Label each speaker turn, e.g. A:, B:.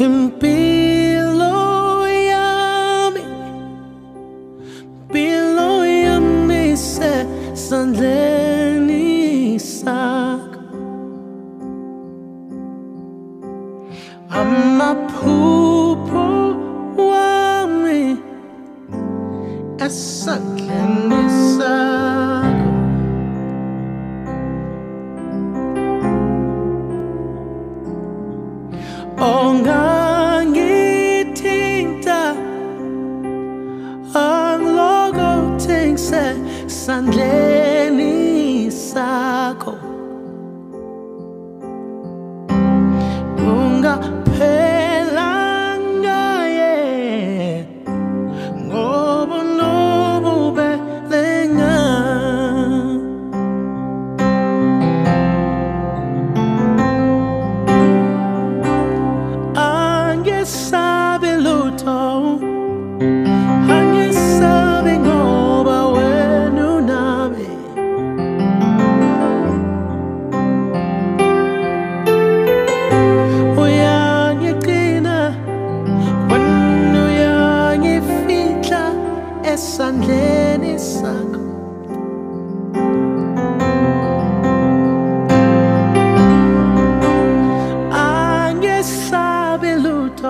A: impilo yami impilo yami sesandleni sakho amaphupho wami esandleni sakho ongangithinta sandleni sakho. Ungaphelanga ye ngoba nobubelenga angesa